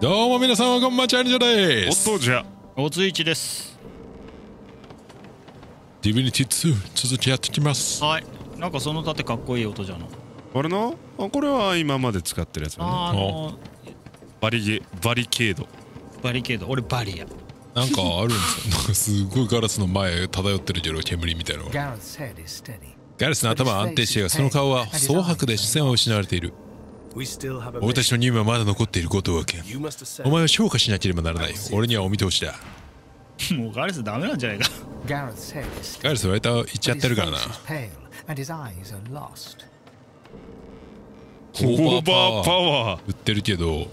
どうも皆さんこんばんちはニジャでおっすとじゃおついちです。ディビニティ2続きやってきます。はい。なんかその盾かっこいい音じゃの。あれな？あこれは今まで使ってるやつだね。あーあのバリゲバリケード。バリケード。俺バリアなんかあるんですよ。なんかすごいガラスの前漂ってるけど煙みたいな.ガラスの頭は安定している。がその顔は蒼白で視線を失われている俺たちの任務はまだ残っていることを分けお前は消化しなければならない。俺にはお見通しだ。もうガレスダメなんじゃないか。ガラス割と言っ.ちゃってるからな.オーバーパオーバーパワーワー売ってるけど。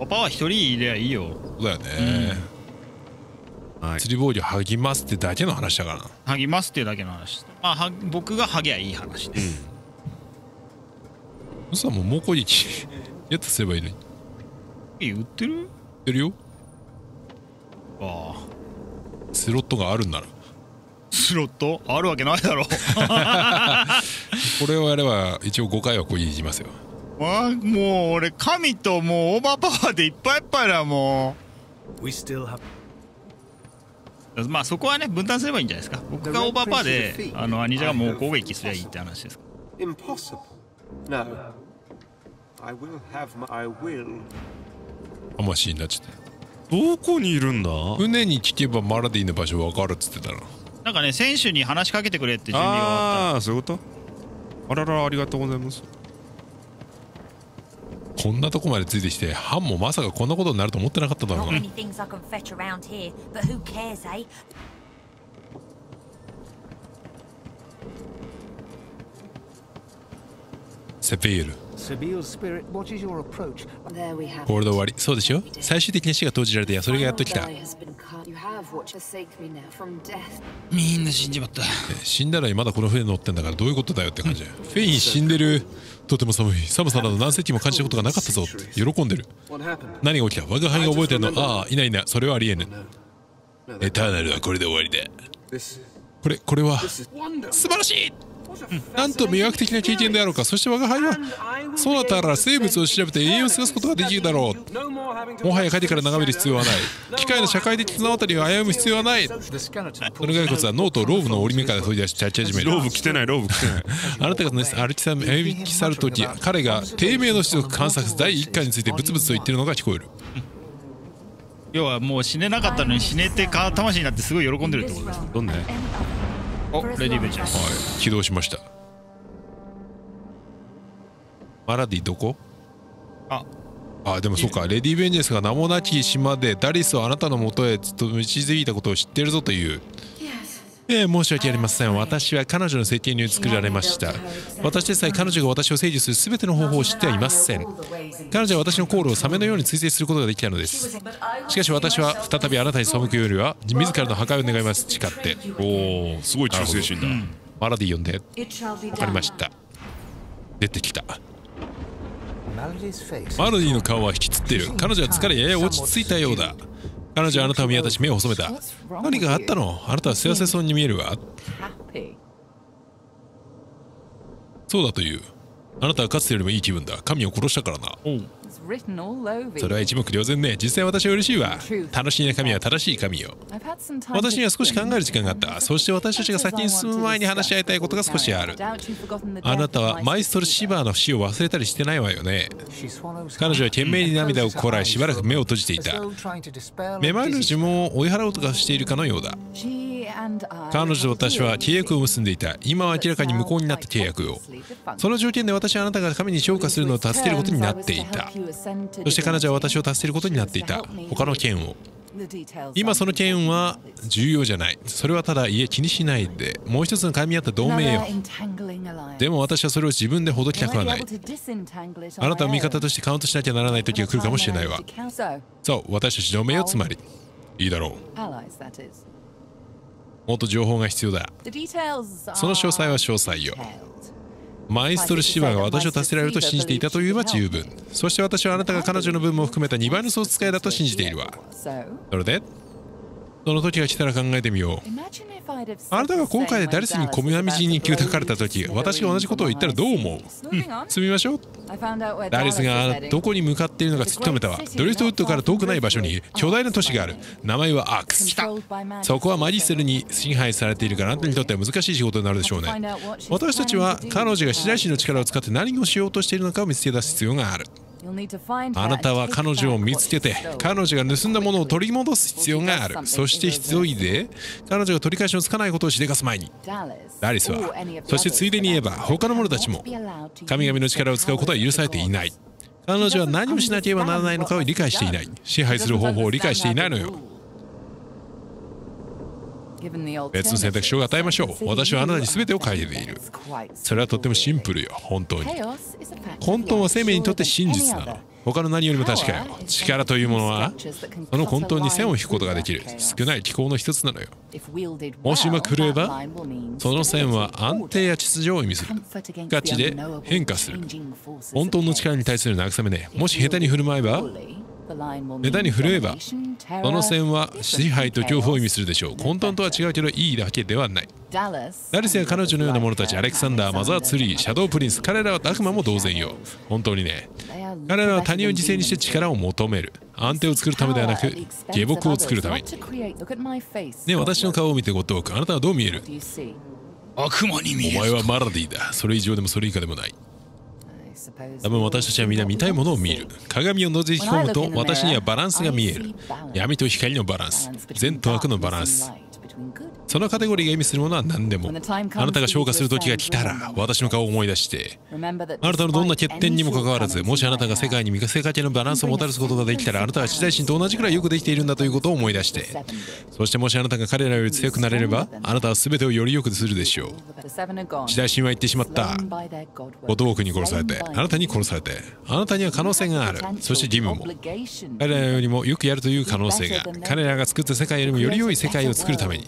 パパは一人いりゃいいよ。そうだよね、はい。釣りボール剥ぎますってだけの話だからな。ハギますっていうだけの話。まあは僕がハゲゃいい話です、そしたらもう猛攻撃やったすればいいのに。え売ってる？売ってるよ。ああ。スロットがあるんなら。スロット？あるわけないだろ。これをやれば一応5回はこう言いますよ。あもう俺神ともうオーバーパワーでいっぱいいっぱいだも We still have うまあそこはね分担すればいいんじゃないですか。僕がオーバーパワーであのアニジャがもう攻撃すりゃいいって話です。Impossible. No. I will have my. I will. 魂になっちゃってどこにいるんだ？船に聞けばマラディの場所分かるっつってたななんかね選手に話しかけてくれって準備がああーそういうこと？あららありがとうございます。こんなとこまでついてきてハンもまさかこんなことになると思ってなかっただろうな。Eh? セペイール Sabiel's spirit. Watches your approach? There we have これで終わり。そうでしょ？最終的に死が投じられてそれがやっときた。みんな死んじまった。死んだらまだこの船に乗ってんだからどういうことだよって感じ。フェイン死んでる。とても寒い。寒さなど何世紀も感じたことがなかったぞって喜んでる?何が起きた？我が輩が覚えてるの？ああいないいない。それはありえぬ。エターナルはこれで終わりだ.これこれは.素晴らしいなんと魅惑的な経験であろうか。そして我が輩はそうなったら生物を調べて栄養を過ごすことができるだろう.もはや帰ってから眺める必要はない。機械の社会的綱渡りを歩む必要はない。その骸骨は脳とローブの折り目から取り出して立ち始める。ローブ着てないローブ着てない。あなたがね歩きさ歩き去るとき彼が低迷の種族観察第1回についてブツブツと言ってるのが聞こえる。要はもう死ねなかったのに死ねてか魂になってすごい喜んでるってことですどんでおレディーベンチですはい。起動しました。マラディどこ？あ。あでもそうか。レディー・ベンジェンスが名もなき島でダリスをあなたのもとへずっと導いたことを知っているぞというええ申し訳ありません。私は彼女の設計に作られました。私でさえ彼女が私を制御する全ての方法を知ってはいません。彼女は私のコールをサメのように追跡することができたのです。しかし私は再びあなたに背くよりは自らの破壊を願います。誓って。おおすごい忠誠心だ。マラディ呼んで。わかりました。出てきた.マロディの顔は引きつっている。彼女は疲れやや落ち着いたようだ彼女はあなたを見渡し目を細めた。何かあったの？あなたは幸せそうに見えるわ.そうだという。あなたはかつてよりもいい気分だ。神を殺したからなそれは.一目瞭然ね。実際私は嬉しいわ。楽しいな神は正しい神よ。私には少し考.える時間があった。そして私たちが先に進む前に話し合いたいことが少しある。あなたはマイストル・シバーの死を忘れたりしてないわよね。彼女は懸命に涙をこらえしばらく目を閉じていた。めまいの呪文を追い払おうとかしているかのようだ彼女と私は契約を結んでいた。今は明らかに無効になった契約を。その条件で私はあなたが神に昇華するのを助けることになっていた。そして彼女は私を助けることになっていた。他の剣を。今その剣は重要じゃない。それはただいえ気にしないで。もう一つの噛み合った同盟よでも私はそれを自分でほどきたくはない。あなたを味方としてカウントしなきゃならない時が来るかもしれないわ。そう私たち同盟よつまり。いいだろうもっと情報が必要だ。その詳細は詳細よ。マイストル・シバが私を助けられると信じていたと言えば十分。そして私はあなたが彼女の分も含めた2倍の総使いだと信じているわ。それで？その時が来たら考えてみよう。あなたが今回でダリスに小南地に叩かれた時私が同じことを言ったらどう思う？Moving on. 進みましょう。ダリスが.どこに向かっているのか突き止めたわ。ドリフトウッドから遠くない場所に巨大な都市がある。名前はアークス.そこはマジセルに支配されているからあなたにとっては難しい仕事になるでしょうね。私たちは彼女が白石の力を使って何をしようとしているのかを見つけ出す必要があるあなたは彼女を見つけて.彼女が盗んだものを取り戻す必要がある。そして急いで彼女が取り返しのつかないことをしでかす前に。ダリスはそしてついでに言えば他の者たちも神々の力を使うことは許されていない。彼女は何をしなければならないのかを理解していない。支配する方法を理解していないのよ別の選択肢を与えましょう。私はあなたに全てを変えている。それはとってもシンプルよ。本当に。混沌は生命にとって真実なの.他の何よりも確かよ力というものはその混沌に線を引くことができる。少ない気候の一つなのよ。もしうまく振るえばその線は安定や秩序を意味する。ガチで変化する。混沌の力に対する慰めね。もし下手に振る舞えば Fully, the line will 下手にるえばその線は支配と恐怖を意味するでしょう。混沌とは違うけどいいだけではない。Dallas ダリスや彼女のような者たちアレクサンダーマザーツリーシャドウプリンス彼らは悪魔も同然よ。本当にね。They are 彼らは他人を犠牲にして力を求める。安定を作るためではなく下僕を作るために。not to create- Look at my face. ね私の顔を見てゴッドオークあなたはどう見える？Do you see? 悪魔に見える。お前はマラディだ。それ以上でもそれ以下でもない多分私たちは皆見たいものを見る。鏡を覗き込むと私にはバランスが見える。闇と光のバランス。善と悪のバランスそのカテゴリーが意味するものは何でも。あなたが消化する時が来たら私の顔を思い出してあなたのどんな欠点にもかかわらずもしあなたが世界に見せかけのバランスをもたらすことができたらあなたは地大神と同じくらいよくできているんだということを思い出してそしてもしあなたが彼らより強くなれればあなたは全てをより良くするでしょう。地大神は言ってしまった。Workers, ークに殺されてあなたに殺されてあなたには可能性がある。そして義務も。彼らよりもよくやるという可能性が彼らが作った世界よりもより良い世界を作るために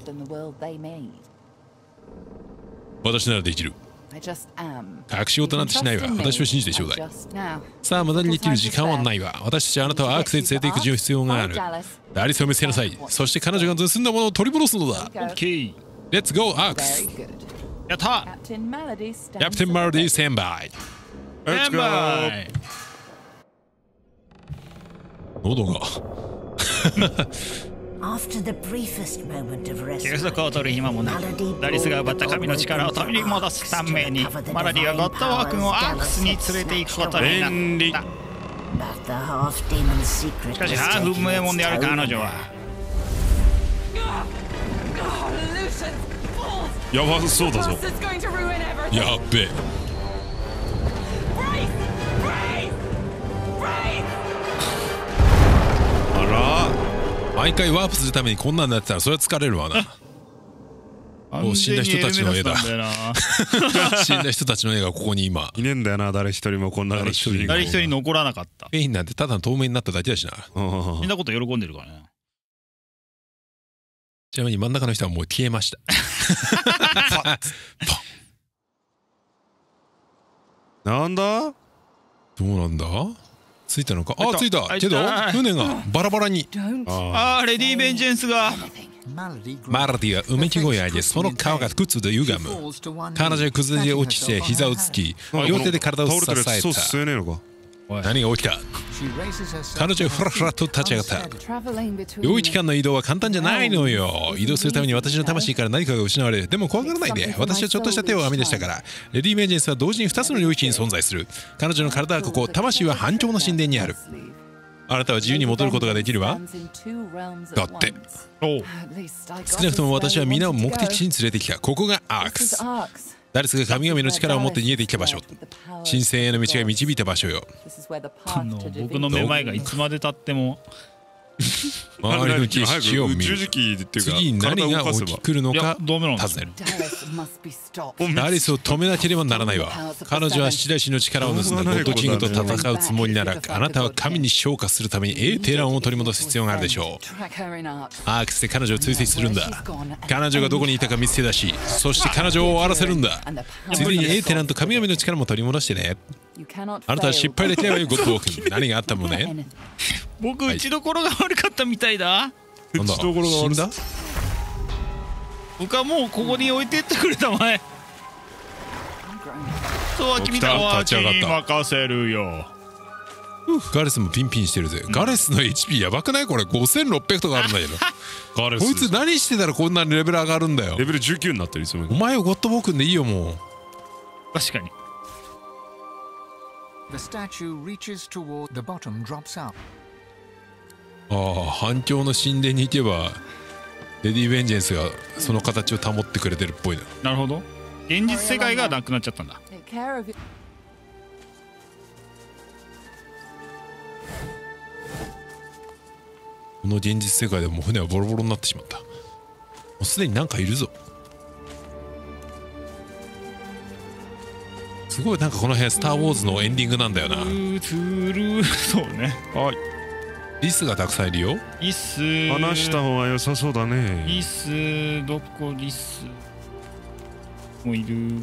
私ならできる。隠し事なんてしないわ。私を信じてちょうだい。さあ無駄にできる時間はないわ。私たちはあなたをアークスへ連れて行く必要がある。ダリスを見つけなさい。そして彼女が盗んだものを取り戻すのだ。オッケーレッツゴーアークスやった。キャプテンマラディスタンバイレッツゴー喉が 休息を取る暇もない。ダリスが奪った神の力を取り戻すために、マラディはゴッドウォークンアークスに連れて行くことになっ。しかし、ハーフムエモンである彼女は。やばそうだぞ。やっべ。毎回ワープするためにこんなんなってたらそれは疲れるわな。もう死んだ人たちの絵だ。死んだ人たちの絵がここに今。らいねえんだよな誰一人もこんなの主人公誰一人残らなかった。ペインなんてただの透明になっただけだしな。うん。みんなこと喜んでるからね。ちなみに真ん中の人はもう消えました。なんだ？どうなんだ？着いたのか？あ着いた。けど船がバラバラに。あー。レディー・ベンジェンスが。マラディはうめき声を上げその顔が靴で歪む彼女は崩れ落ちて膝をつき両手で体を支えた何が起きた？彼女はふらふらと立ち上がった。領域間の移動は簡単じゃないのよ。移動するために私の魂から何かが失われる。でも怖がらないで。私はちょっとした手を編み出したから。レディー・メンジェンスは同時に2つの領域に存在する。彼女の体はここ魂は反響の神殿にある。あなたは自由に戻ることができるわ。だって。少なくとも私は皆を目的地に連れてきた。ここがアークスダリスが神々の力を持って逃げてきた場所神聖への道が導いた場所よ。あ の僕のめまいがいつまでたっても周りの景色を見る。次に何が起きくるのか尋ねる.ダリスを止めなければならないわ。彼女は七大神の力を盗んだ。ゴッドキングと戦うつもりならあなたは神に昇華するためにエーテランを取り戻す必要があるでしょう.アークスで彼女を追跡するんだ。彼女がどこにいたか見つけ出しそして彼女を終わらせるんだ。ついにエーテランと神々の力も取り戻してね。あなたは.失敗できないわよゴッドウォーク何があったもん僕打ちどころが悪かったみたいだ。打ちどころが悪だ？僕はもうここに置いてってくれたまえそうは君のは立ち上がった。任せるよ。ガレスもピンピンしてるぜ。ガレスの HP やばくない？これ。5600とかあるんだけど。ガレス。こいつ何してたらこんなにレベル上がるんだよ。レベル19になってるいつもお前をゴッドボークンでいいよもう。確かに。The statue reaches toward the bottom, drops out. ああ反響の神殿に行けばレディ・ベンジェンスがその形を保ってくれてるっぽいな。なるほど。現実世界がなくなっちゃったんだ.この現実世界でもう船はボロボロになってしまった。もうすでになんかいるぞ。すごいなんかこの辺「スター・ウォーズ」のエンディングなんだよな。そうね。はいリスがたくさんいるよ。リス。話した方が良さそうだね。リスどこリスもういる。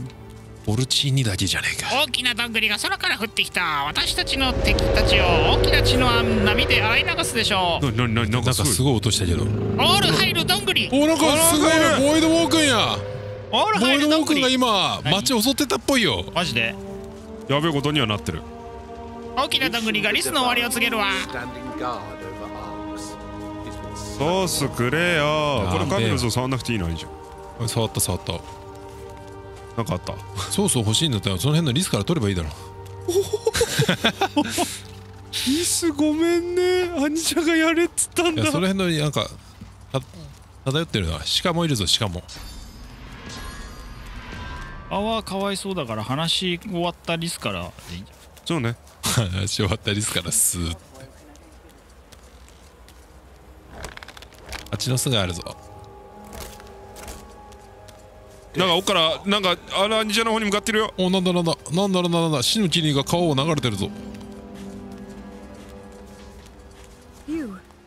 ボルチーニだけじゃねえか。大きなどんぐりが空から降ってきた。私たちの敵たちを大きな血の波で洗い流すでしょう。ななななんなんかかすごい音したけど。オール入るどんぐり。おなんかすごいボイドウォークンや。オール入ボイドウォークンが今何街を襲ってたっぽいよ。マジで。やべえことにはなってる大きなどんぐりがリスの終わりを告げるわ。ソースくれよこれなんで？神の像触んなくていいのいいじゃん。触った触った。なんかあった？ソース欲しいんだったらその辺のリスから取ればいいだろ。リスごめんね。アニちゃんがやれっつったんいやその辺のなんかた漂ってるな。鹿もいるぞ鹿も。あはかわいそうだから話し終わったリスからでいいんじそうね話終わったリスからスーって。蜂の巣があるぞ。なんか奥からなんかあれアニちゃんの方に向かってるよ。おなんだなんだ。なんだなんだなんだ。死の霧が川を流れてるぞ.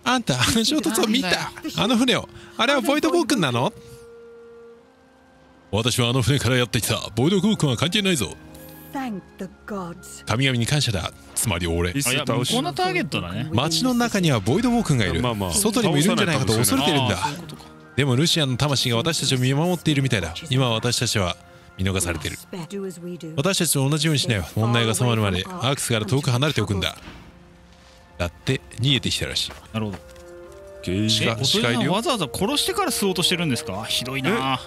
あんたあの衝突を見た？あの船を。あれはボイドボークンなの？私はあの船からやってきた。ボイドボークンは関係ないぞ.神々に感謝だ。つまり俺。いやこうのターゲットだね。街の中にはボイドボークンがいる、まあまあ。外にもいるんじゃないかと恐れてるんだでもルシアンの魂が私たちを見守っているみたいだ。今私たちは見逃されてる.私たちと同じようにしなよ問題が収まるまでアークスから遠く離れておくんだ。だって逃げてきたらしい。なるほど。ゲージえ鹿お父さん鹿いるよわざわざ殺してから吸おうとしてるんですか？ひどいな。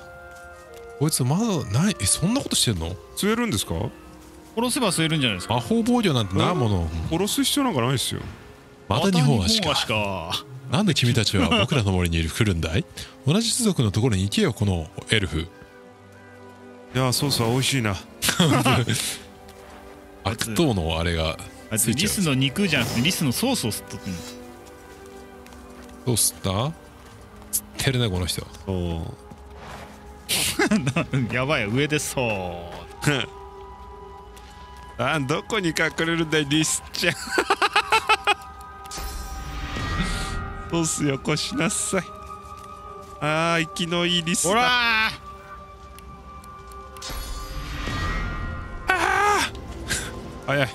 こいつまだない？えそんなことしてんの？吸えるんですか？殺せば吸えるんじゃないですか？魔法防御なんてなもの。殺す必要なんかないですよ。また日本はしまたか日本はなんで君たちは僕らの森にいる来るんだい同じ種族のところに行けよこのエルフ。いやーソースは美味しいな。悪党の？あれがあいつリスの肉じゃなくてリスのソースを吸っとってんの。どうすった？吸ってるねこの人。そう。やばい上でそう あどこに隠れるんだい？リスちゃん。ソースよこしなさい。あー息のいいリスほだら早い。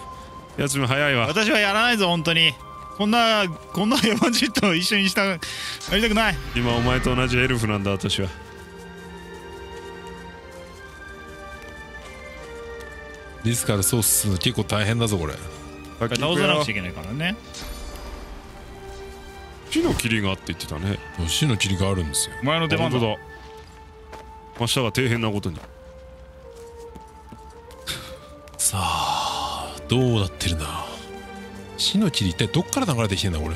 やつも早いわ。私はやらないぞ本当に。こんなこんなヤマジットを一緒にしたやりたくない。今お前と同じエルフなんだ私はリスからソースするの結構大変だぞこれ。倒さなくちゃいけないからね。木の霧があって言ってたね。死の霧があるんですよ。お前の出番だ。だ。明日が底辺なことに。さあどうなってるな死の霧一体どっから流れてきてんだこれ？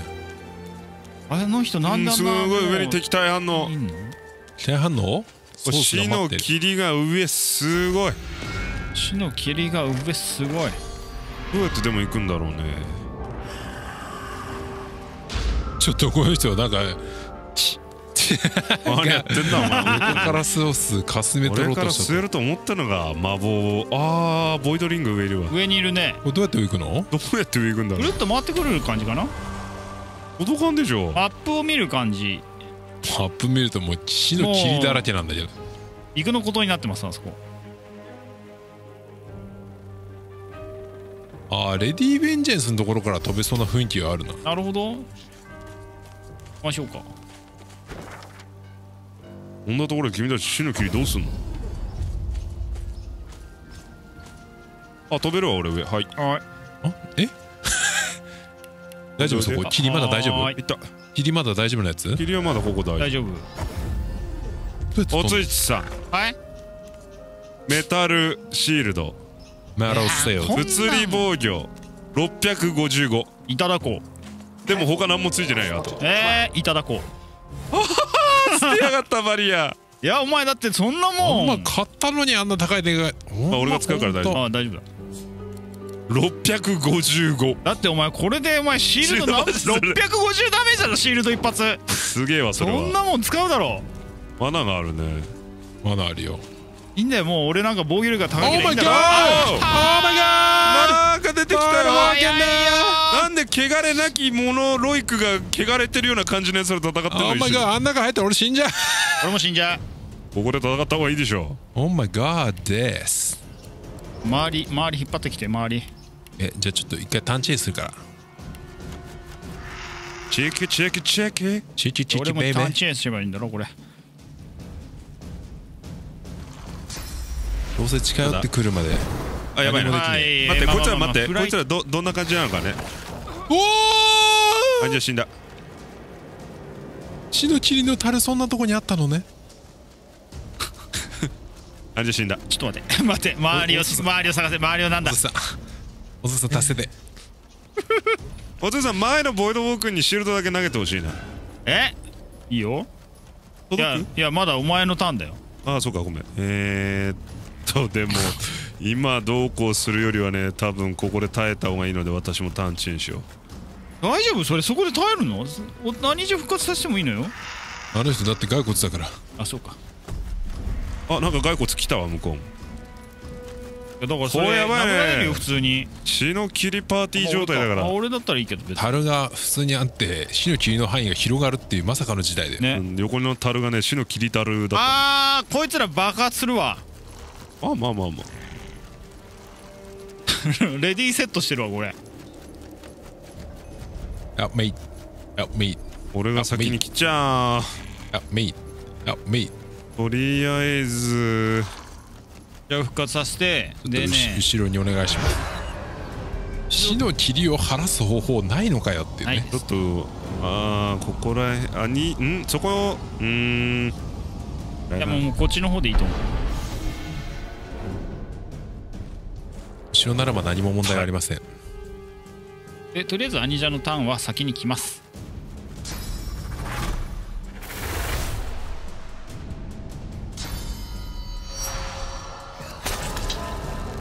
あの人なんだう。んすごい上に敵対反応。いん。の期待反応？ソース死の霧が上すごい死の霧が上すごい。どうやってでも行くんだろうね。ちょっとこの人はなんか何やってんだお前。横からソースかすめ取ろ俺からうとした吸えると思ったのが魔法あーボイドリング上いるわ。上にいるね。これどうやって行くの？どうやって上行くんだろう。ぐるっと回ってくる感じかな？届かんでしょ。マップを見る感じ。マップ見るともう死の霧だらけなんだけど。行くのことになってますあそこああレディー・ベンジェンスのところから飛べそうな雰囲気があるな。なるほど。行きましょうか。こんなところで君たち死の霧どうすんの？あ飛べるわ俺上。はい。はい。あえ？大丈夫？そこ？霧まだ大丈夫？い。いった。霧まだ大丈夫なやつ？霧はまだここ大丈大丈夫。夫おついちさん。はい。メタルシールドマロセオこんなん。物理防御。655いただこう。でも他何もついてないよあと。えー、いただこ 捨てやがったバリア。ういやお前だってそんなあもん。んま買ったのにあんな高い値が。あ俺が使うから大丈夫。あ大丈夫だ。655だってお前これでお前シールドなシールド650ダメージだろシールド一発。すげえわそそれは。んなもん使うだろ。罠があるね。まだあるよいいんだよ。もう俺なんか防御力が高オーマイガーければいいんだろオーマイガなんか出てきたよ。なんで汚れなき者ロイクが汚れてるような感じのやつらと戦ってーオーマイるの一緒に。ガーあん中入ったら俺死んじゃう。俺も死んじゃここで戦った方がいいでしょオーマイガーですう周り周り引っ張ってきて周り。えじゃあちょっと一回探知するから。チェックチェックチェック。チチチ俺もチベイベー。ターンチェンスすればいいんだろこれどうせ近寄ってくるまであやばい。な待ってまあこいつら待って。こいつらどどんな感じなのかね。おあじゃあ死んだ。血の霧の樽そんなとこにあったのね。あじゃあ死んだ。ちょっと待って。待って。周りを周りを探せ。周りをなんだ？おずさん。おずさん助けて。お父さん前のボイドウォークにシールドだけ投げてほしいな。え？いいよ。いやいやまだお前のターンだよ。ああそうかごめん。えー、っとでも今どうこうするよりはね多分ここで耐えた方がいいので私もターンチェンしよ大丈夫？それそこで耐えるの？お何時復活させてもいいのよ？あの人だって骸骨だから。あそうか。うあなんか骸骨来たわ向こうも。いやだからそれやばいね。殴られるよ普通に。血の霧パーティー状態だから。あ俺だったらいいけど別に。樽が普通にあって死の霧の範囲が広がるっていうまさかの時代で、ねうん横の樽がね死の霧樽だった。あーこいつら爆発するわあまあまあまあ。レディーセットしてるわこれ。Help me Help me 俺が先に来ちゃ Help me Help me とりあえずじゃあ復活させてでね。後ろにお願いします。死の霧を晴らす方法ないのかよってね、はい。ちょっとあーここらへんあにん？そこ？うーん。いやもうこっちの方でいいと思う後ろならば何も問題ありません、でとりあえずアニジャのターンは先に来ます。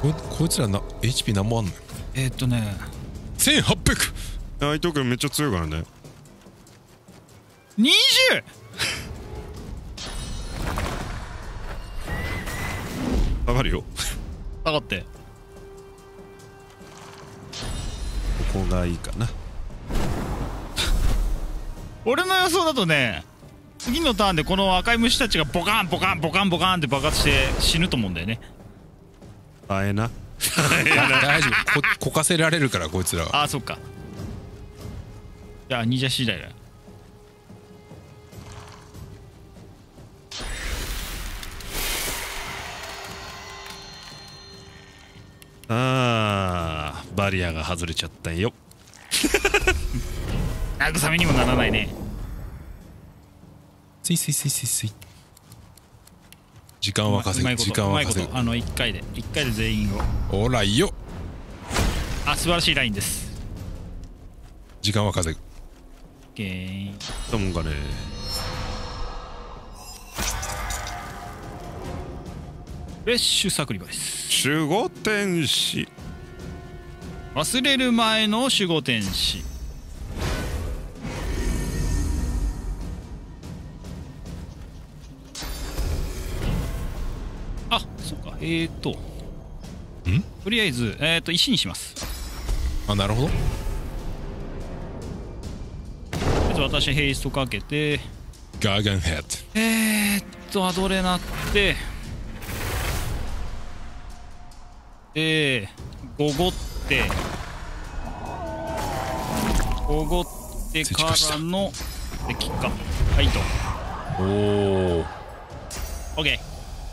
ここいつらな HP 何もあんの？えーっとね。1800あ伊藤君めっちゃ強いからね。20! 上がるよ。下がってここがいいかな。俺の予想だとね次のターンでこの赤い虫たちがボカンボカンボカンボカンって爆発して死ぬと思うんだよね。あえな。大丈夫。こ こかせられるからこいつらは。ああそっか。じゃあ忍者次第だあーバリアが外れちゃったよ。慰めにもならないね。スイスイスイスイスイ時間は稼ぐ時間は稼ぐ。とあの1回で1回で全員を。ほらよ。あ素晴らしいラインです。時間は稼ぐ。ゲーン。だもんかねッシュサクリバイス。守護天使。忘れる前の守護天使。あそっか。えーと。んとりあえずえーと石にします。あなるほど。えず私ヘイストかけて。ガーガンヘッド。えー、っとアドレナってでゴゴってゴゴってからの敵かはいと。おおオッケ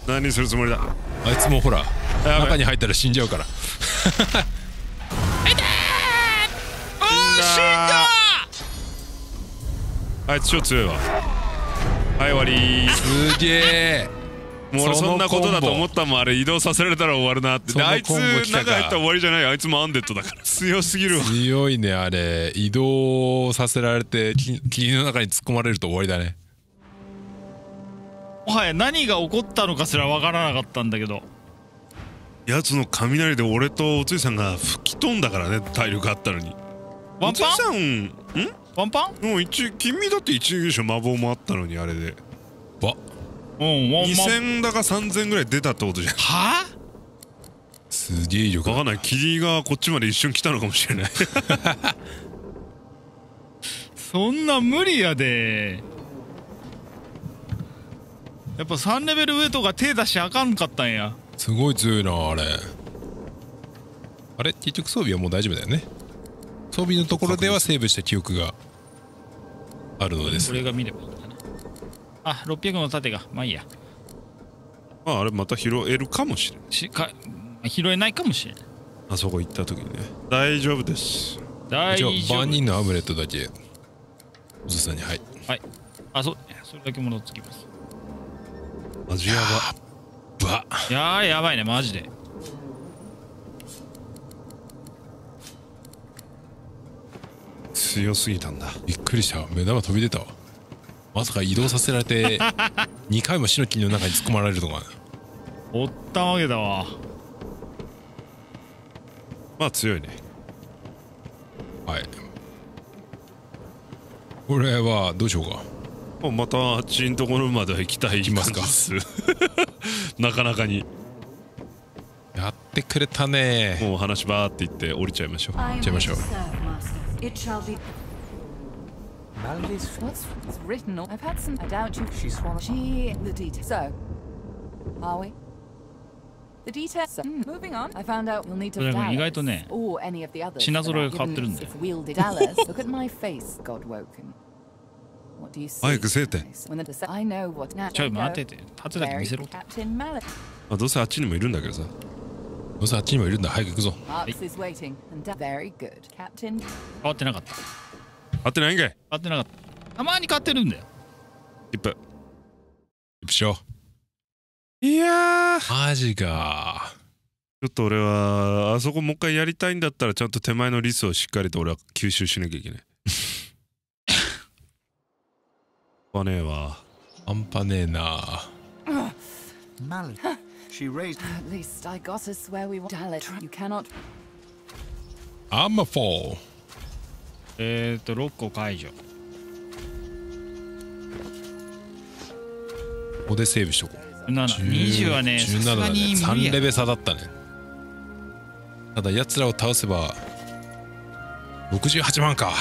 何するつもりだ？あいつもほらべ。中に入ったら死んじゃうから。死んだあいつ超強いわ。はい終わりすげえ俺そんなことだと思っったもんあれ移動させられたら終わるなってあいつ中入ったら終わりじゃないあいつもアンデッドだか。ら強すぎる。わ強いねあれ。移動させられてき霧の中に突っ込まれると終わりだね。ーもはや何が起こったのかすらわからなかったんだけど。やつの雷で俺とおついさんが吹き飛んだからね体力あったのに。ワンパおついさんん？ワンパン？もう一君だって一撃でしょ。魔法もあったのにあれで。わうんワンパン2000だか3000ぐらい出たってことじゃん。はあ？すげえ威力分かんない。霧がこっちまで一瞬来たのかもしれない。そんな無理やで。やっぱ3レベル上とか手出しあかんかったんや。すごい強いなあれ。あれ？結局装備はもう大丈夫だよね。装備のところではセーブした記憶があるのです俺が見ればあ600の盾が。まあいいや。まああれまた拾えるかもしれないしか拾えないかもしれないあそこ行った時にね。大丈夫です。大丈夫。万人のアムレットだけおずさんにはい。はい。あそそれだけ戻ってきます。マジやばわ。いやーやばいねマジで。強すぎたんだ。びっくりした目玉飛び出たわまさか移動させられて 2回も死の木の中に突っ込まれるとか。おったわけだわ。まあ強いね。はい。これはどうしようか。もうまたあっちんところまでは行きたい行きますか。感じっすなかなかに。やってくれたね。もう話ばーって言って降りちゃいましょう。行っちゃいましょう Be. Maladies. What's, what's written? I've had some. I doubt you. She swallowed. She. The details. So, are we? The details. So, hmm, moving on. I found out you'll need to Dallas 意外とね or any of the others. 品揃えが変わってるんだよ given If wielded Dallas, look at my face, Godwoken. What do you see? 早くせえて When the, I know what. Now, ちょ待.ってて盾だけ見せろ Captain Mallet. あどうせあっちにもいるんだけどさどうせあっちにもいるんだ早く行くぞ Marks is waiting. And very good, Captain. 変わってなかった変合ってないんかい？わってなかった。たまに買ってるんだよ。一分一緒いやー。ちマジか。ょっと俺はあそこもう一回やりたいんだったらちゃんと手前のリスをしっかりと俺は吸収しなきゃいけない。わねえわ半端ねえな。Malady. She raised. At least I got us where we want. Dallas, you cannot. アンマフォーえっ、ー、と6個解除。ここでセーブしとこう。720はねさ17だね。すがに無理3やレベ差だったね。ただ奴らを倒せば68万か。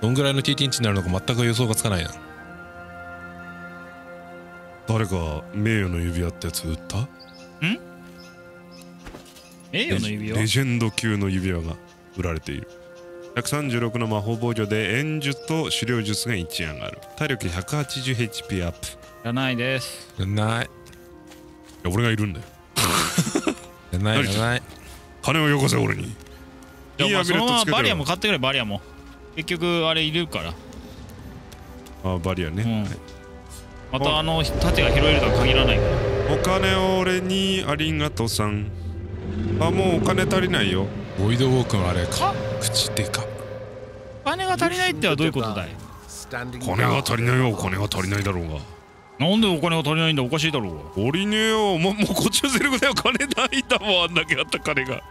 どんぐらいの経験値になるのか全く予想がつかないな。誰か名誉の指輪ってやつ売った？名誉の指輪？レジェンド級の指輪が売られている136の魔法防御で援助と狩猟術が1上がる。体力 180HP アップ。いじゃないです。いらない。や俺がいるんだよ。いらないいらない。金をよこせ俺に。いいアミじゃあまあそュレットつけてるのままバリアも買ってくれバリアも。結局あれいるから。あバリアね、うん。またあの盾が拾えるとは限らないから。お金を俺にありがとうさん。あもうお金足りないよボイドウォークのあれか？口でか。お金が足りないってはどういうことだい？金が足りないよ。お金が足りないだろうが。なんでお金が足りないんだ？おかしいだろうが。足りねえよ。もうもうこっちのセリフだよ。金ないんだもんあんだけあった金が。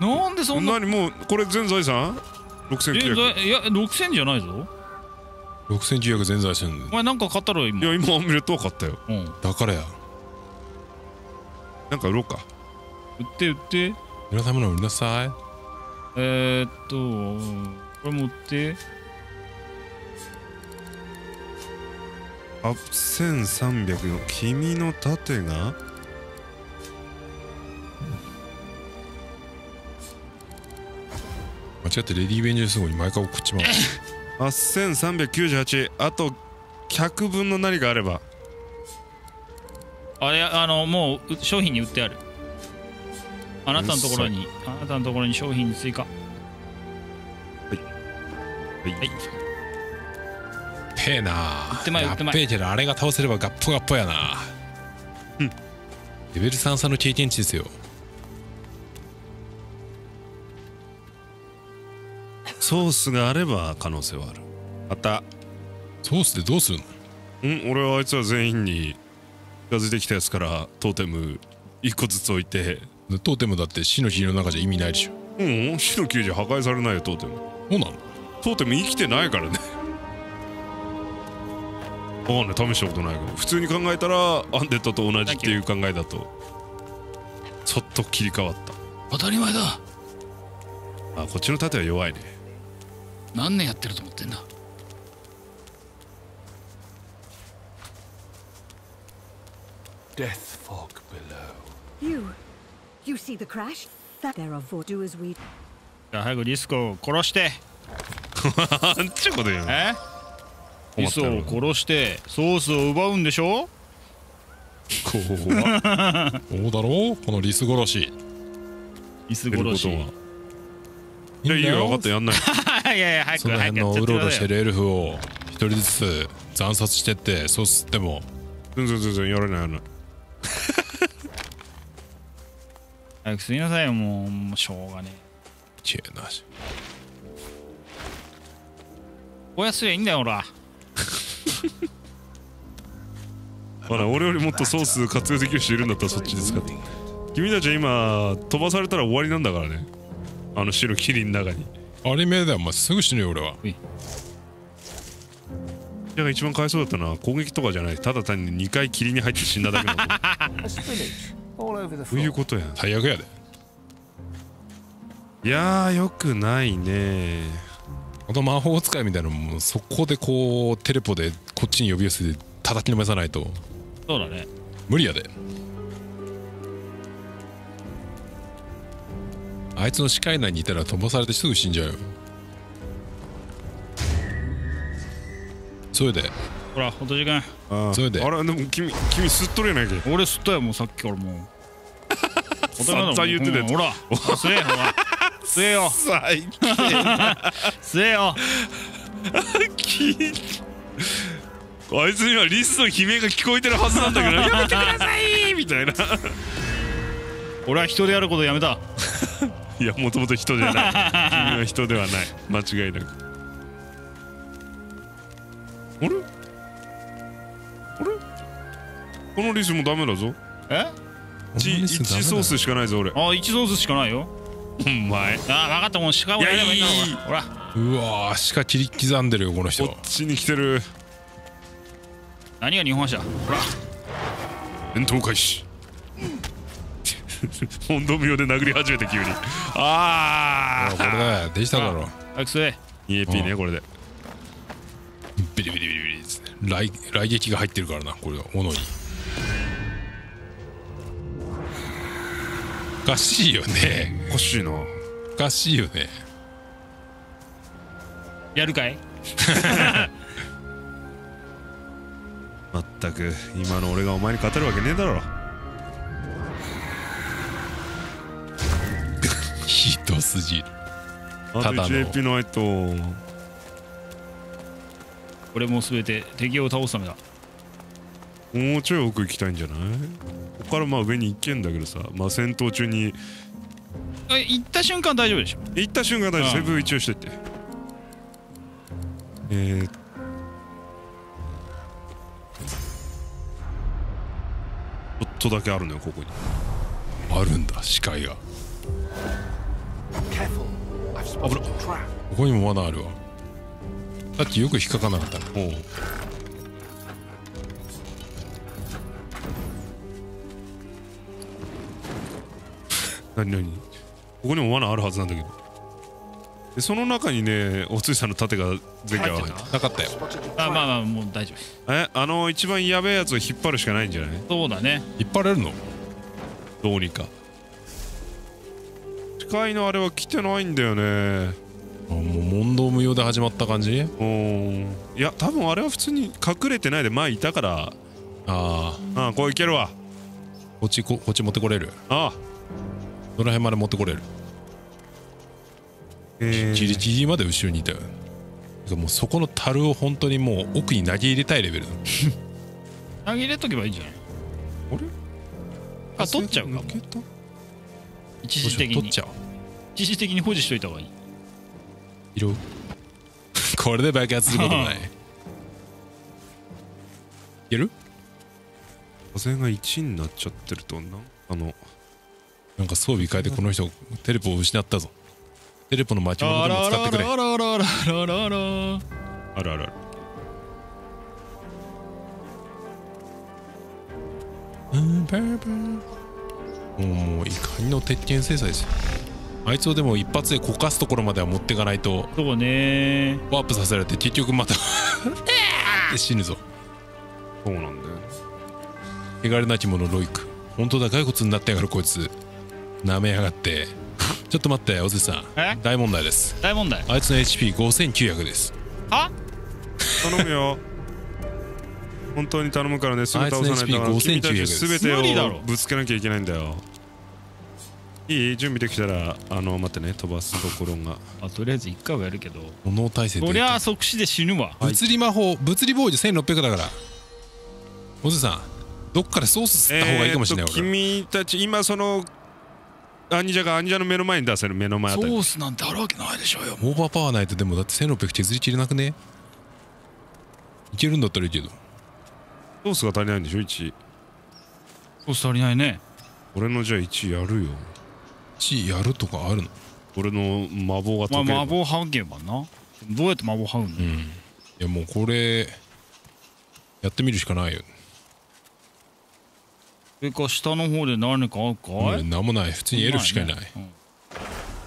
なんでそんな？何？もうこれ全財産？え6900だいや6000じゃないぞ。6900全財してるお前なんか買ったろい今や今アミュレットは買ったよ。うん。だからや。なんか売ろうか。売って売って皆様の売りなさいえー、っとこれも売って。あ1300の君の盾が？間違ってレディーベンジャース号に毎回送っちまう。8398あと100分の何があれば？あれあのもうう商品に売ってあるあなたのところにあなたのところに商品に追加。はい。はい。ぺえなってまい売ってまい。やっけどあれが倒せればガッポガッポやな。うん。レベル3差の経験値ですよ。ソースがあれば可能性はある。あった。ソースでどうするの？うん俺はあいつは全員に近づいてきたやつからトーテム一個ずつ置いてトーテムだって死の霧の中じゃ意味ないでしょ。うん死の球じゃ破壊されないよトーテム。そうなの？トーテム生きてないからね。わかんない。試したことないけど。普通に考えたらアンデッドと同じっていう考えだとちょっと切り替わった。当たり前だ。あこっちの盾は弱いね。何年やってると思ってんだ？Death fog below. You. You see the crash? That there are vo- do as we じゃあ早くリスクを殺して。なんちゅうこと言うのえリスを殺してソースを奪うんでしょ？こうはそうだろ？うこのリス殺し。リス殺し。とは。いやいいよ。分かった。やんない。いやいや早そのく早く辺のうろうろしてるるエルフを一人ずつ惨殺してってそうすっても。全然全然やらないやらない早くすみなさいよもうもうしょうがねえ。ちえなし。おやすりゃいいんだよほら。ほら俺よりもっとソース活用できる人いるんだったらそっちで使って。君たちは今飛ばされたら終わりなんだからね。あの白キリンの中に。あれ目でお前すぐ死ぬよ俺は。じゃが一番かわいそうだったのは攻撃とかじゃない。ただ単に2回霧に入って死んだだけの こと A spillage all over the どういう.ことや最悪やで。いやーよくないね。あと魔法使いみたいなのもそこでこうテレポでこっちに呼び寄せて叩きのめさないと。そうだね。無理やで。あいつの視界内にいたら飛ばされてすぐ死んじゃうよ。それで。ほら音時間それで。あれでも君君吸っとるやないか俺吸ったよもうさっきからもう。散々言ってたやつ。うんほら。吸えほら。吸えよ。最 吸えよ。近。あいつにはリスの悲鳴が聞こえてるはずなんだけどやめてください！みたいな。俺は人であることをやめた。いやもともと人じゃない。君は人ではない。間違いなく。あれ？このリスもダメだぞ。え？チ1ソースしかないぞ俺。あ1ソースしかないよ。お前。あ分かったもう鹿をやればいい。んだほら。うわー鹿切り刻んでるよこのこ人っちに来てる。何が日本車ほら。戦闘開始。本堂無用で殴り始めて急に。ああこれだよ。できただろ。早く吸え。EAP ねこれで。ビリビリビリビリですね雷雷撃が入ってるからなこれ斧にかしいよね。おかしいな。おかしいよね。やるかい？まったく今の俺がお前に勝てるわけねえだろ。ひどすぎる。あとただの。1AP のアイトこれも全て敵を倒すためだもうちょい奥行きたいんじゃない？ここからまあ上に行けんだけどさ。まあ戦闘中に。え行った瞬間大丈夫でしょ？行った瞬間大丈夫うん。セブン一応してって。えー、ちょっとだけあるのよここに。あるんだ視界が。A trap. ここにも罠あるわ。さっきよく引っかかんなかったのおう何何？ここにも罠あるはずなんだけど。でその中にねおついさんの盾が前回は入ってなかったよ。あ.まあまあもう大丈夫え？あの一番やべえやつを引っ張るしかないんじゃない？そうだね。引っ張れるの？どうにか。視界のあれは来てないんだよね。あもう問答無用で始まった感じ？うん。いや多分あれは普通に隠れてないで前いたから。あああこういけるわ。こっちここっち持ってこれる？あどの辺まで持ってこれる？えじりじりまで後ろにいたよ。もうそこの樽を本当にもう奥に投げ入れたいレベル。投げ入れとけばいいんじゃないあれ？あ取っちゃうか一時的に。取っちゃおう？一時的に保持しといた方がいい。拾う？これで爆発することない。いける？風が1になっちゃってるとなん？あのなんか装備変えてこの人テレポを失ったぞ。テレポの巻物でも使ってくれ。あらあらあらあらあらあらあるあるあるうんバーバーもうもう怒りの鉄拳制裁ですあいつをでも一発でこかすところまでは持っていかないとそうねワープさせられて結局またって死ぬぞそうなんだよ汚れなき者ロイク本当だ骸骨になってやがるこいつ舐めやがって。ちょっと待っておじさん。え？大問題です。大問題？あいつの HP5900 です。は？頼むよ。本当に頼むからね。すぐ倒さないと。あいつの HP 君たち全てをぶつけなきゃいけないんだよ。いい？準備できたらあの待ってね。飛ばすところが。あとりあえず1回はやるけど。炎耐性そりゃあ即死で死ぬわ。物理魔法物理防御1600だから。おじさんどっかでソース吸った方がいいかもしれない、えーっと君たち今そのアニジャがアニジャの目の前に出せる目の前あたり。ソースなんてあるわけないでしょうよ。俺オーバーパワーないとでもだって1600削りきれなくね？いけるんだったらいいけど。ソースが足りないんでしょ？1ソース足りないね。俺のじゃあ1やるよ。1やるとかあるの？俺の魔法がまあ解ける、魔法剥げばな。どうやって魔法剥ぐの、うん。いやもうこれやってみるしかないよ。それか下の方で何かあるかもうい何もない。普通にエルフしかいない、うん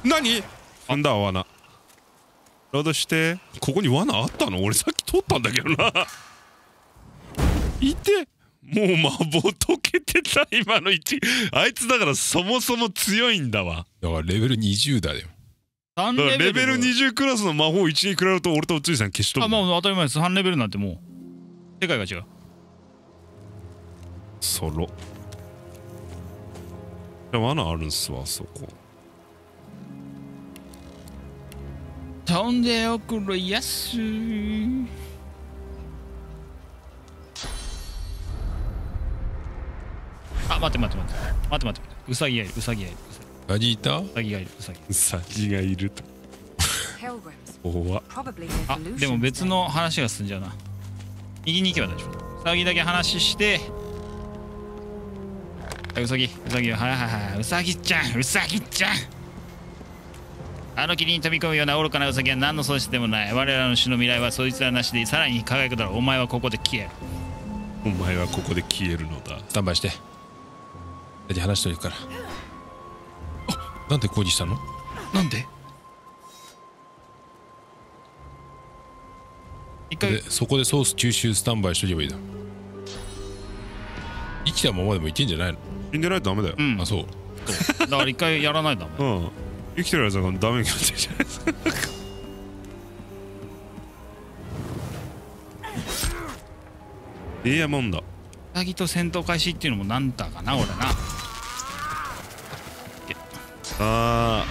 何？踏んだ罠ロードして。ここに罠あったの？俺さっき通ったんだけどな。いて。もう魔法解けてた今の1あいつだからそもそも強いんだわ。だからレベル20だよ。3だからレベルに20クラスの魔法1に比べると俺とついさん消しとるあもう当たり前です。3レベルなんてもう。世界が違う。ソロ。じゃあ罠あるんすわそこ。飛んでおくれやす。あ待って待って待って。待って待って。待ってウサギがいるウサギがいる。ガジいた？ウサギがいるウサギ。ウサギがいると.怖あでも別.の話が進んじゃうな。右に行けば大丈夫。ウサギだけ話してはいウサギウサギはいはいはいウサギちゃん。ウサギちゃん。あの霧に飛び込むような愚かなウサギは何の素質でもない。我らの死の未来はそいつらなしでさらに輝くだろう。お前はここで消える。お前はここで消えるのだ。スタンバイして。大体話しといくから。あなんでここにしたの？なんで？一回でそこでソース吸収スタンバイしとけばいいだろ生きたままでもいけんじゃないの？死んでないとダメだよ。うん。あそう。だから一回やらないとダメうん。生きてるやつはダメになってるじゃないですか。ええやもんだ。ウサギと戦闘開始っていうのもなんだかな俺な。あ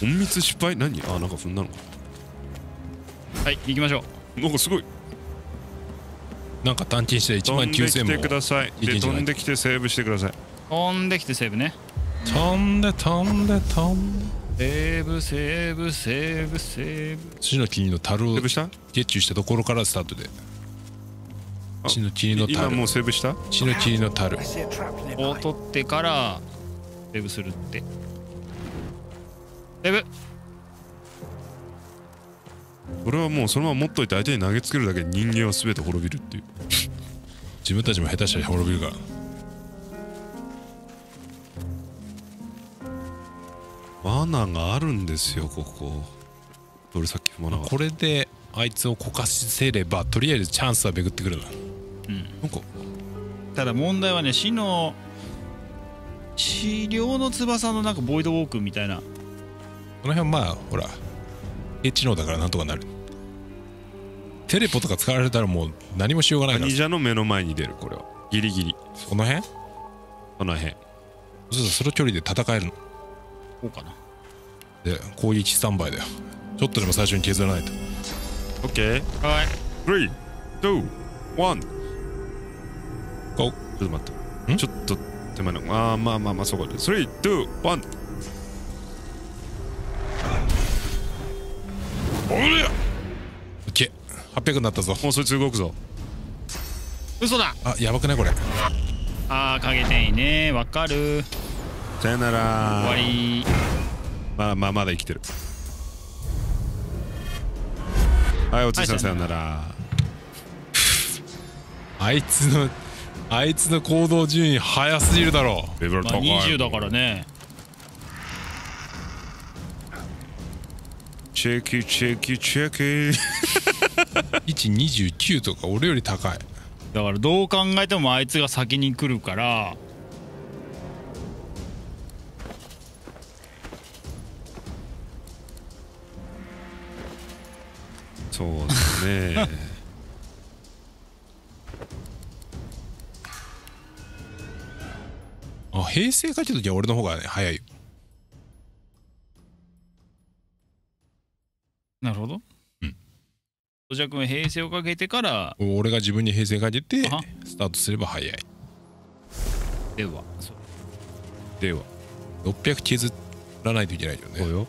ー。隠密失敗？何？あなんか踏んだの。かはい行きましょうなんかすごい。なんか探検したら1万飛んでき9000てくもださい。で飛んできてセーブしてください。飛んできてセーブね。飛んで飛んで飛んで。セーブセーブセーブセーブ死の霧の樽をセーブした？ゲッチュしたところからスタートで。あ死の霧の今樽もうセーブした？死の霧の樽。を取ってからセーブするって。セーブ俺はもうそのまま持っといて相手に投げつけるだけで人間は全て滅びるっていう。自分たちも下手したら滅びるから。罠があるんですよここ。俺さっき踏まなかったこれであいつをこかせればとりあえずチャンスは巡ってくるな。なんか。ただ問題はね死の治療の翼のなんかボイドウォークみたいな。この辺はまあほら平知能だからなんとかなる。テレポとか使われたらもう何もしようがないから。忍者の目の前に出るこれは。ギリギリ。この辺？この辺。そうするとその距離で戦えるの。こうかな。で攻撃スタンバイだよ。ちょっとでも最初に削らないと。OK はい。3 2 1ゴーちょっと待って。ちょっと手前の。あーまあまあまあそこで3 2 1おりゃオッケー800になったぞ。もうそいつ動くぞ。嘘だ。あやばくないこれ。あー影店員ね。わかる。さよなら。終わり。まあまあまだ生きてる。はいおついさんさよなら。あいつのあいつの行動順位早すぎるだろまあレベル高い。20だからねチェキチェキチェキ。129とか俺より高い。だからどう考えてもあいつが先に来るから。そうですね。あ平成書いた時は俺の方がね早いなるほど。うん。土平成をかけてから俺が自分に平成書いててあは。スタートすれば早い。ではでは600削らないといけないよね。そうよ。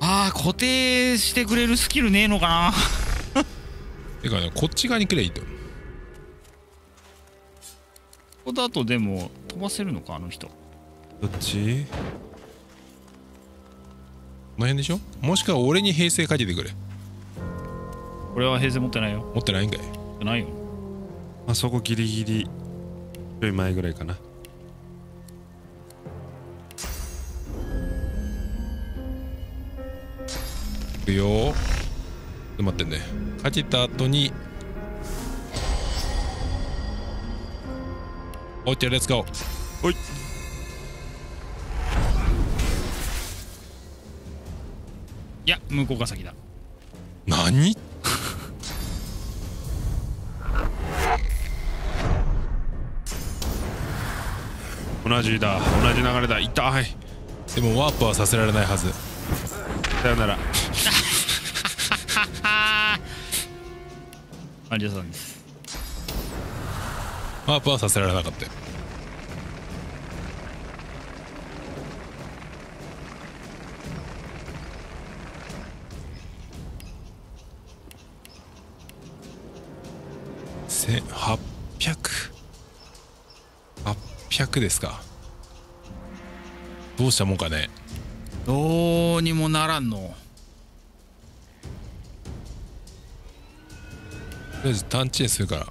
ああ固定してくれるスキルねえのかな。てかねこっち側に来りゃいいとここだとでも飛ばせるのかあの人どっち？この辺でしょ？もしくは俺に平成書いててくれ。俺は平成持ってないよ。持ってないんかい？持ってないよ。あそこギリギリちょい前ぐらいかな。いくよ。ちょっと待ってね。書けた後にオッケーレッツゴーおい向こうが先だ。何？同じだ。同じ流れだ。痛い。でもワープはさせられないはず。さよなら。ありがとうございます。ワープはさせられなかったよ800ですか？どうしたもんかね？どうにもならんの。とりあえず探知するから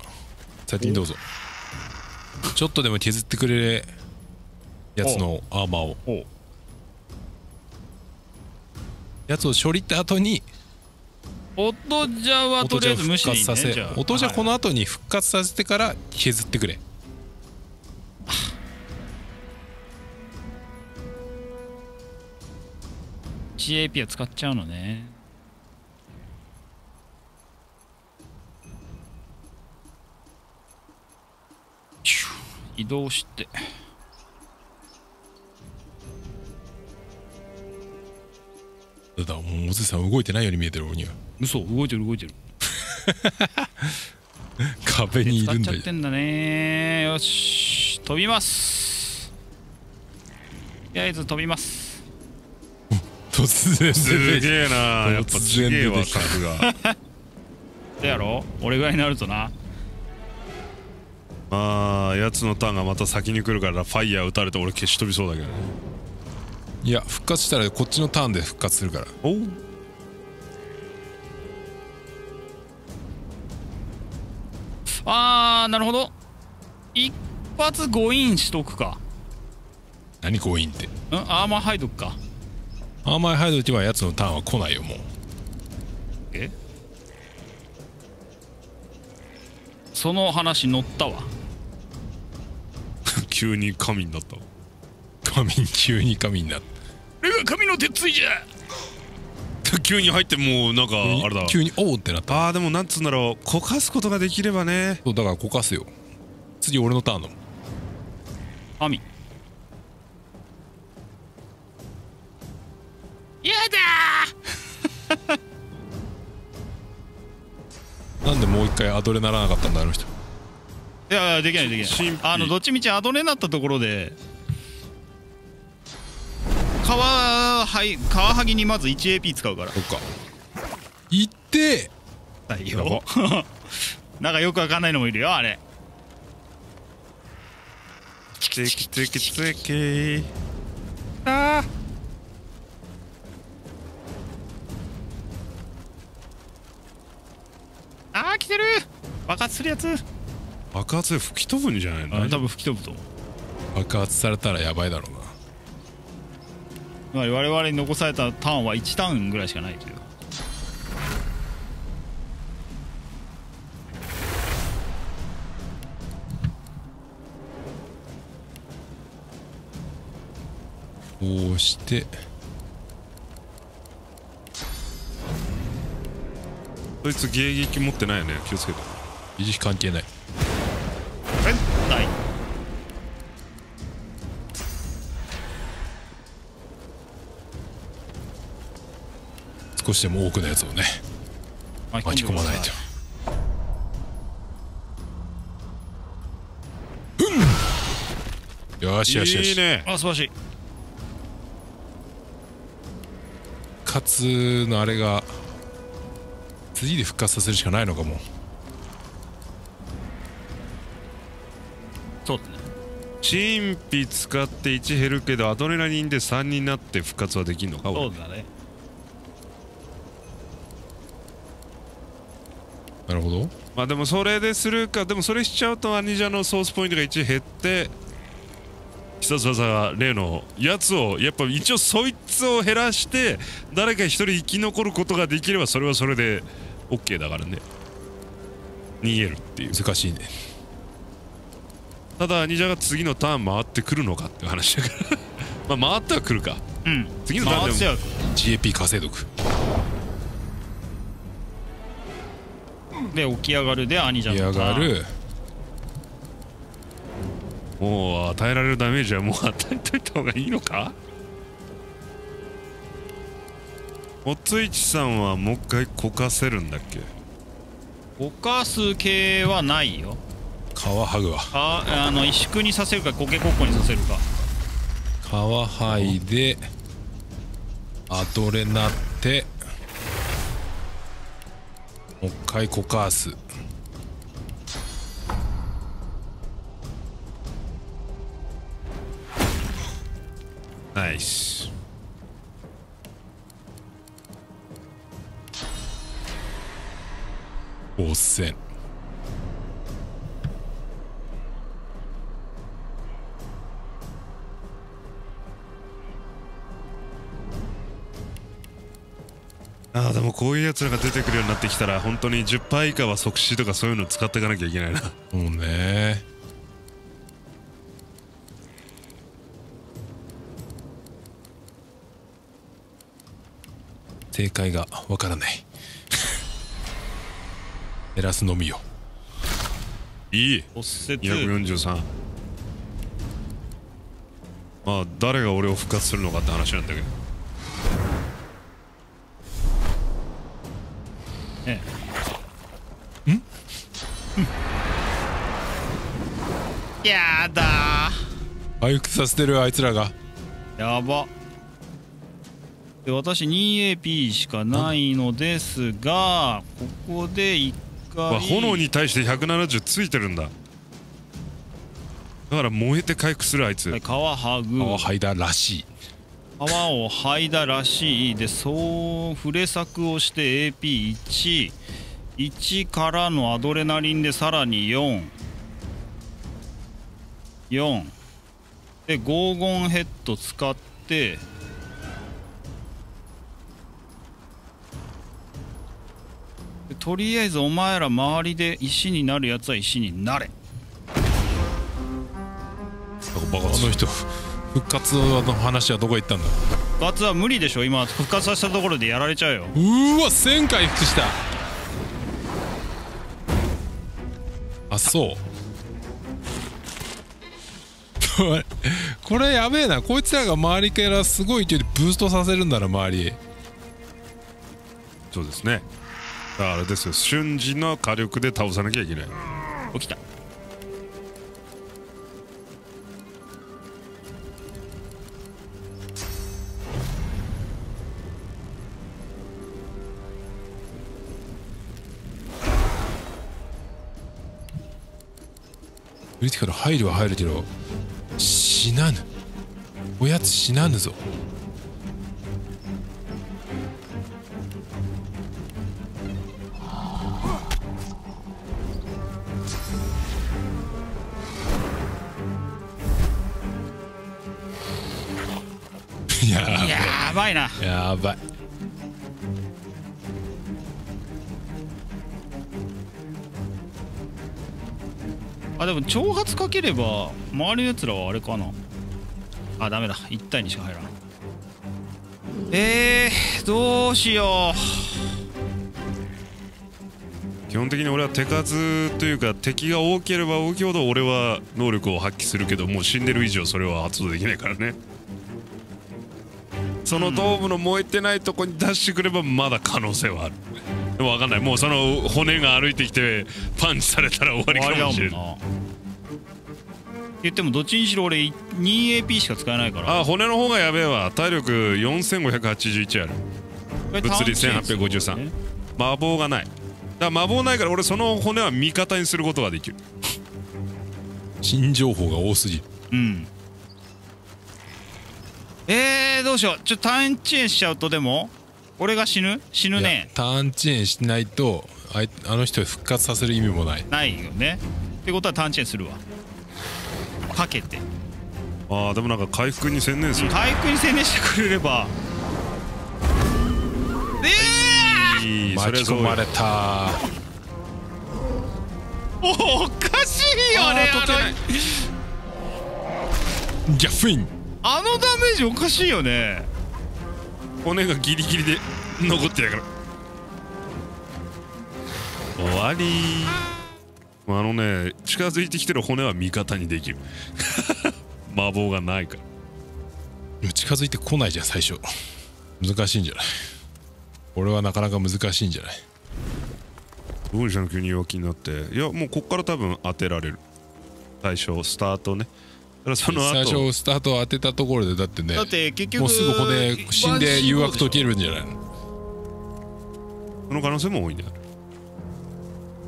先にどうぞ。ちょっとでも削ってくれるやつのアーマーを。やつを処理った後に音じゃはとりあえず無視させ音じゃこはいの後に復活させてから削ってくれ「CAP は使っちゃうのね。移動して。だからもうおずさん動いてないように見えてる俺には。嘘動いてる動いてる。壁にいるんだよ。使っちゃってんだね。よし飛びます。とりあえず飛びます突然すげえなやっぱすげえわがやろ？俺ぐらいになるとな。まあやつのターンがまた先に来るからファイヤー打たれて俺消し飛びそうだけどね。いや復活したらこっちのターンで復活するから。おう。あーなるほど。一発5インしとくか。何強引って？うんアーマー入っとくかアーマーハイド打てばやつのターンは来ないよもう。え？その話乗ったわ。急に神になった。わ神急に神になった。俺が神の鉄槌じゃ。急に入ってもうなんかあれだ。急におおってなった？あーでもなんつうんだろう。こかすことができればね。そうだからこかすよ。次俺のターンだもん。神 なんでもう一回アドレならなかったんだあの人。いやいやできないできない。あのどっちみちアドレになったところでカワハイカワハギにまず 1AP 使うから。そっか。いってだよ。なんかよくわかんないのもいるよあれ。チキチキチキチキああてる。爆発するやつ。爆発で吹き飛ぶんじゃないの？あ多分吹き飛ぶと思う。爆発されたらやばいだろうな。つまり我々に残されたターンは1ターンぐらいしかないというこうしてそいつ迎撃持ってないよね？気をつけて。維持費関係ない。変態少しでも多くのやつをね巻き込まないと。うん。よしよしよし。いいね。あ素晴らしい。復活のあれが次で復活させるしかないのかも。そうだね。神秘使って1減るけどアドレナリンで3になって復活はできるのかそ俺うだね。なるほど。まあでもそれでするかでもそれしちゃうとアニジャのソースポイントが1減って必殺技例のやつをやっぱ一応そいつを減らして誰か一人生き残ることができればそれはそれで OK だからね。逃げるっていう難しいねただアニジャが次のターン回ってくるのかっていう話だから。まあ回ってはくるか。うん。次のターンでも回ってはく GAP 稼いどく。で起き上がるで兄ちゃん嫌がる。もう与えられるダメージはもう与えといた方がいいのか？おついちさんはもう一回こかせるんだっけ？ぼかす系はないよ。皮剥ぐわああの萎縮にさせるかコケコッコにさせるか。皮剥いでアドレなってもう一回コカースナイスおっせんああでもこういうやつらが出てくるようになってきたら本当に10%以下は即死とかそういうの使っていかなきゃいけないな。そうね。正解がわからない減らすのみよ。いい。骨折243まあ誰が俺を復活するのかって話なんだけど。ええ。やだ。回復させてるあいつらが。やば。で私 2AP しかないのですがここで1回まあ炎に対して170ついてるんだ。だから燃えて回復するあいつ。皮剥ぐ。皮剥いだらしい。皮を剥いだらしいでそう触れ作をして AP1 1からのアドレナリンでさらに44でゴーゴンヘッド使ってとりあえずお前ら周りで石になるやつは石になれ。あの人復活の話はどこ行ったんだ？活は無理でしょ。今復活させたところでやられちゃうよ。うーわ1000回復した。あそう。これやべえな。こいつらが周りからすごい勢いでブーストさせるんだな周り。そうですねあれですよ。瞬時の火力で倒さなきゃいけない。起きた。クリティカル入るは入るけど死なぬ。おやつ死なぬぞ。やいな。やばい。あでも挑発かければ周りのやつらはあれかな。あダメだ。1体にしか入らないえー、どうしよ基本的に俺は手数というか敵が多ければ多きほど俺は能力を発揮するけどもう死んでる以上それは発動できないからねその頭部の燃えてないとこに出してくればまだ可能性はある。でも分かんない。もうその骨が歩いてきてパンチされたら終わうりかもしれない言ってもどっちにしろ俺 2AP しか使えないから。あ骨の方がやべえわ。体力4581ある。物理1853魔法がない。だから魔法ないから俺その骨は味方にすることができる。新情報が多すぎる。うんえー、どうしよう。ちょっとターンチェーンしちゃうとでも？俺が死ぬ？死ぬいやねターンチェーンしないとあいあの人を復活させる意味もない。ないよね。ってことはターンチェーンするわ。かけて。ああでもなんか回復に専念する。回復に専念してくれれば。えい。いそれ巻き込まれた。おおかしいよねあのギャフィンあのダメージおかしいよね。骨がギリギリで残ってやから。終わり。あのね近づいてきてる骨は味方にできる。魔法がないから。近づいてこないじゃん最初。難しいんじゃない？これはなかなか難しいんじゃない？どうしたの急に弱気になって。いやもうこっから多分当てられる。最初スタートねらその後。最初スタート当てたところでだってねだって結局もうすぐ骨死んで誘惑解けるんじゃないの？その可能性も多いんだよ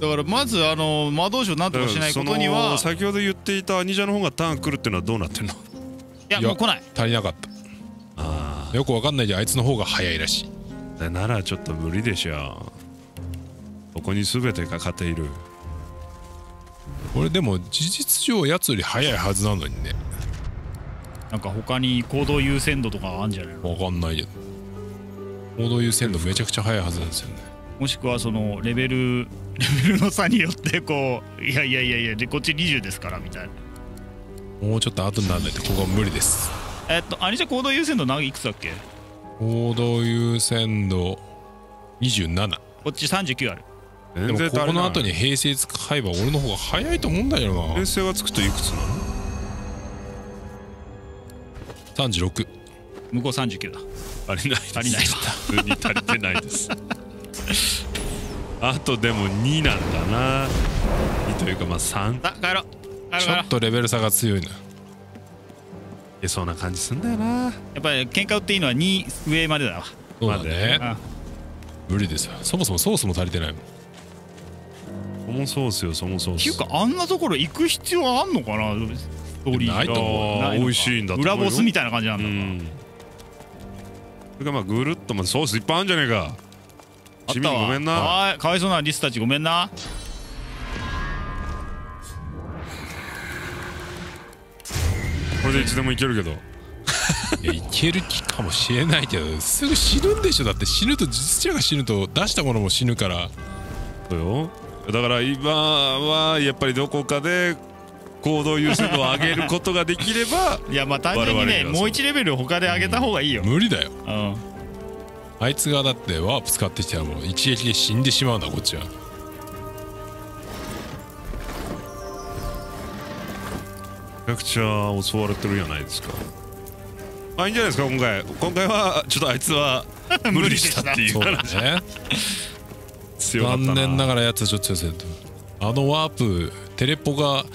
だからまずあの魔導士を何とかしないことにそはの先ほど言っていたアニジャの方がターン来るっていうのはどうなってんの？いやもう来ない。足りなかった。あよくわかんないじゃんあいつの方が早いらしい。あならちょっと無理でしょここに全てかかっているこれでも事実上やつより早いはずなのにね。なんか他に行動優先度とかあるんじゃないの？わかんないけど。行動優先度めちゃくちゃ早いはずなんですよね。もしくはそのレベル レベルの差によってこういやいやいやいやでこっち20ですからみたいな。もうちょっと後にならないとここは無理です。えっとアニジャ行動優先度何いくつだっけ？行動優先度27こっち39あるでもここの後に平成使えば俺の方が早いと思うんだけどな。平成がつくといくつなの？36向こう39だ。足りないです。足りないわ普通に足りてないです。あとでも2なんだな。2というかまあ3あ帰ろう。ちょっとレベル差が強いな。えそうな感じすんだよな。やっぱり喧嘩売っていいのは2上までだわ。そうだね。あ無理ですよ。そもそもソースも足りてないもんソモソースよソモソースっていうかあんなところ行く必要あんのかな？ストーリーないと思う。美味しいんだと思うよ。裏ボスみたいな感じなんだ、うん。それからまあぐるっとまあソースいっぱいあるんじゃねえか。市民あったわ。ごめんな。はいかわいそうなリスたちごめんな。これでいつでもいけるけど。いやいける気かもしれないけどすぐ死ぬんでしょ。だって死ぬと実者が死ぬと出したものも死ぬから。そうよだから今はやっぱりどこかで行動優先度を上げることができれば いやまあ単純にねもう1レベル他で上げた方がいいよ。無理だようん。あいつがだってワープ使ってきたらもう一撃で死んでしまうんだこっちは。めちゃくちゃ襲われてるじゃないですか。まあいいんじゃないですか今回。今回はちょっとあいつは無理でしたっていう話。ね強かったな。残念ながらやつはちょっと強すぎるあのワープテレポが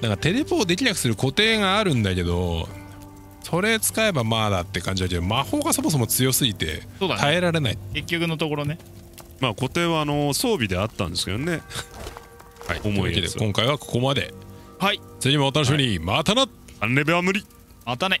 なんかテレポをできなくする固定があるんだけどそれ使えばまあだって感じだけど魔法がそもそも強すぎて耐えられない。結局のところね。まあ固定はあの装備であったんですけどね。はいというわけで今回はここまで。はい。次もお楽しみに、またな。アンレベは無理。またね